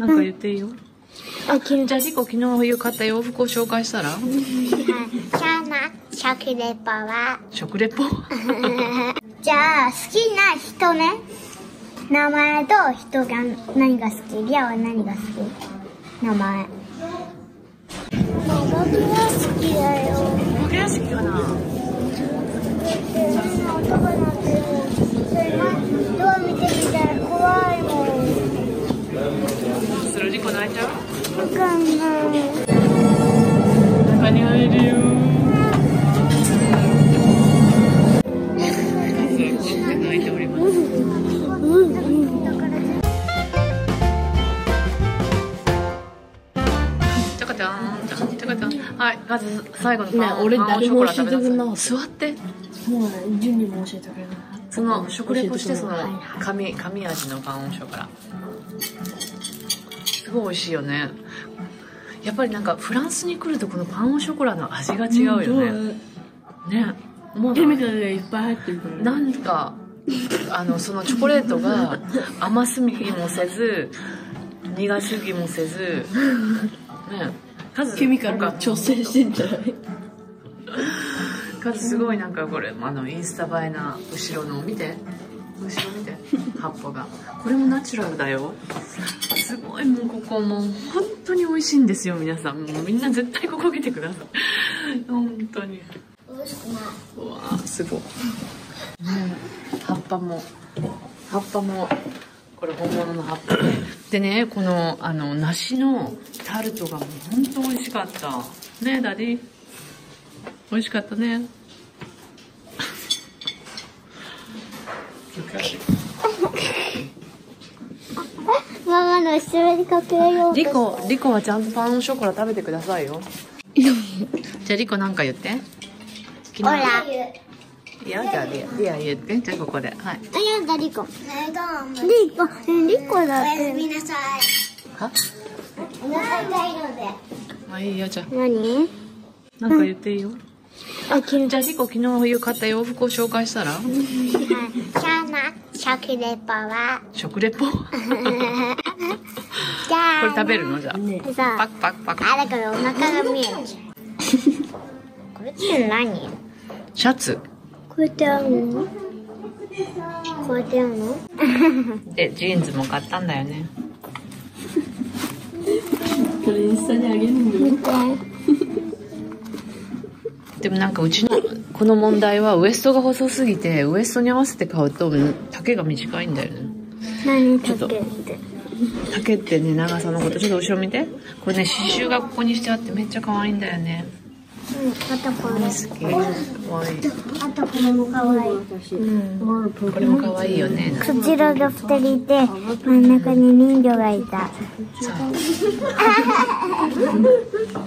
なんか言っていいよ。あ、じゃあ、リコ昨日冬買った洋服を紹介したら？今日の食レポは。食レポ？じゃあ好きな人ね。名前と人が何が好きリアは何が好き？名前。僕は好きだよ。僕が好きかな男なんてそれドア見てみたら怖いもんそれリコ泣いちゃうわかんない中に入るよはいまず最後のね俺誰も教えてくれな座って。もう順にも教えてくれない。その食レポしてその紙紙味のパンをしようからすごい美味しいよね。やっぱりなんかフランスに来るとこのパンオショコラの味が違うよね、ね。もうケミカルがいっぱい入ってる。からねなんかあのそのチョコレートが甘すぎもせず苦すぎもせず ね。数ケミカルが調整してんじゃない？数すごいなんかこれあのインスタ映えな後ろの見て後ろ見て葉っぱが。これもナチュラルだよ。すごいもうここもう本当に美味しいんですよ皆さん。もうみんな絶対ここ来てください。本当に。美味しくないうわーすごい、ね、葉っぱも。葉っぱもこれ本物の葉っぱで。でねこのあの梨のタルトがもう本当美味しかった。ねダディ。美味しかったね。ママの後ろに隠れようリコリコはちゃんとパンショコラ食べてくださいよ。じゃあリコなんか言って。昨ほら。いやじゃあリアリア言って。じゃあここで。はい。あやだリコ。リコリコだって。おやすみなさい。は？お腹痛いのでまあいいよじゃあ。何？なんか言っていいよ。あ、きじゃあリコ昨日冬買った洋服を紹介したら？今日の食レポは。食レポ？こ じゃあれ食べるの？じゃあ。ねさパクパクパク。あだからお腹が見える。じゃんこれって何？シャツ。こうやってあるの？こうやってあるの？でジーンズも買ったんだよね。それインスタにあげるんだよでもなんかうちのこの問題はウエストが細すぎてウエストに合わせて買うと丈が短いんだよね。何？ちょって丈ってね長さのこと。ちょっと後ろ見て。これね刺繍がここにしてあってめっちゃ可愛いんだよね。うんあとこれ好き可愛い。あとこれもかわいいこれも可愛いよね。こちらが二人いて真ん中に人魚がいた。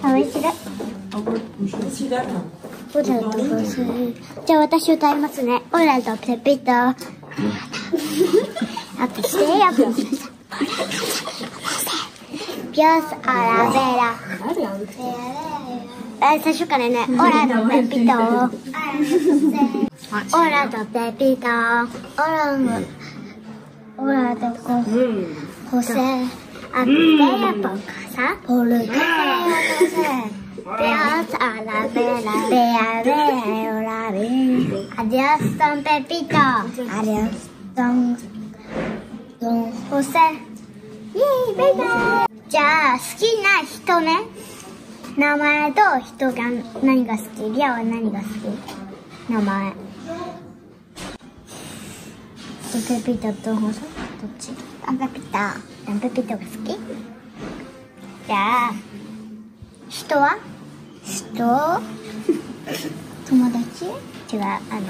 あ面白い。オラとボスじゃあ私歌いますねオラとペピとあとしてやぶピョスアラベラえ最初からねオラとペピと オラとペピとオランオラとコホセあってやポカサポルカセ Dios a la vela, vea, vea, yo la vi. Adiós, don Pepito. Adiós, don, don José. イェイ、バイバイ。じゃあ、好きな人ね。名前と人が何が好きリアは何が好き？名前。ドンペピトとホセどっち？ドンペピト。ドンペピトが好き？じゃあ、人は？人？友達？違うあの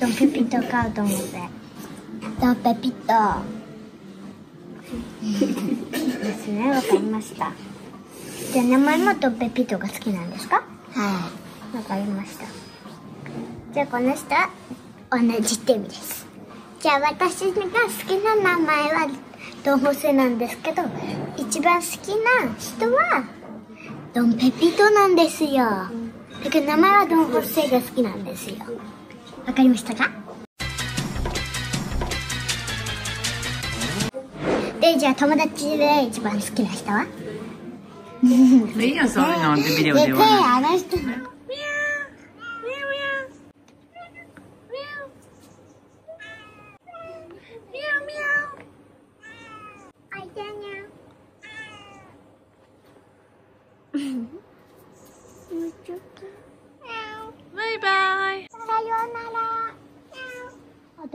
ドンペピト買うと思って。ドンペピトですねわかりました。じゃあ名前もドンペピトが好きなんですか？はい。わかりました。じゃあこの人は同じって意味です。じゃあ私が好きな名前はドンホセなんですけど一番好きな人はドンペピトなんですよ。だけど名前はドンホセが好きなんですよ。わかりましたか？でじゃあ友達で一番好きな人は？いいよそういうのビデオでで言わないあの人あいたにゃもうちょっとバイバイさようならあ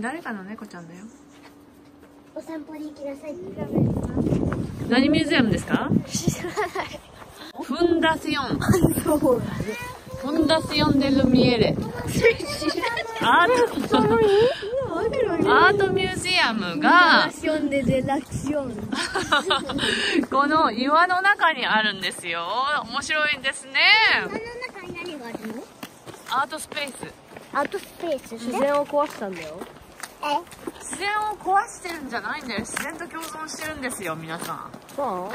誰かの猫ちゃんだよ。お散歩に行きなさい。何ミュージアムですか？知らない。フンダシオン。フンダシオンデルミエレ。アートアートミュージアムが この岩の中にあるんですよ。面白いんですね。その中に何があるの？アートスペース。アートスペース自然を壊したんだよ。え自然を壊してるんじゃないんだよ。自然と共存してるんですよ皆さん。そう。ママ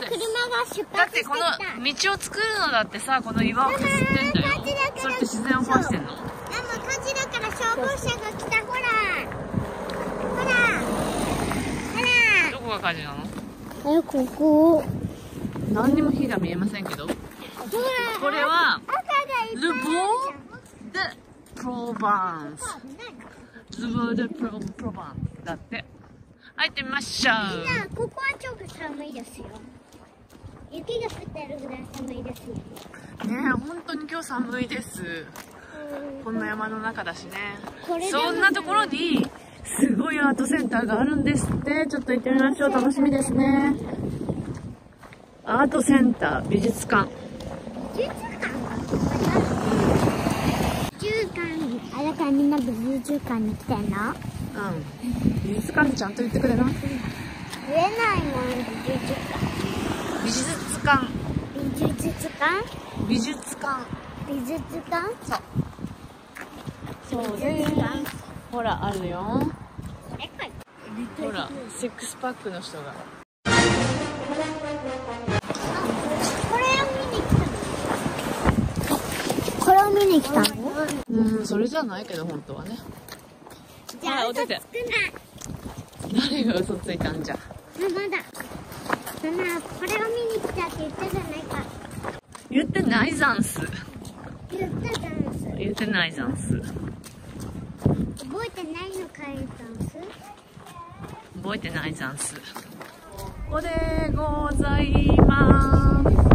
車が出だってこの道を作るのだってさこの岩を削ってんだよ。それって自然を壊してんのママ火事だから消防車が来た。ほら。ほら。ほどこが火事なのら。えここ。何にも火が見えませんけど。これはルボーでプロバンスじゃんルボーでプロプロバンスだって。入ってみましょう。みんなここはちょっと寒いですよ。雪が降ってるぐらい寒いですよ。ねえ本当に今日寒いです。こんな山の中だしね。そんなところにすごいアートセンターがあるんですって。ちょっと行ってみましょう。楽しみですね。アートセンター美術館。美術館美術館あれからみんな美術館に来てんの？うん。美術館ちゃんと言ってくれな言えないもん美術館。美術館。美術館。美術館？美術館？そう。そうでほらあるよ。ほらシックスパックの人がを見に来た。のうんそれじゃないけど本当はね。じゃあ嘘つくな。誰が嘘ついたんじゃ。ママだ。ママこれを見に来たって言ったじゃないか。言ってないざんす。言ったじゃんす。言ってないざんす。覚えてないのかいダンス覚えてないざんす。ここでございます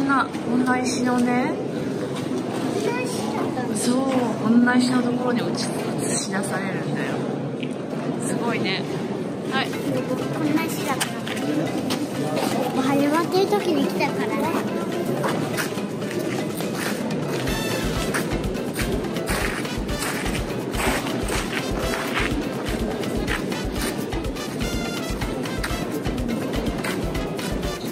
んなこんな石のね。そうこんなのところに打ち映し出されるんだよ。すごいね。はい。こんな石だから。おはようっていう時に来たからね。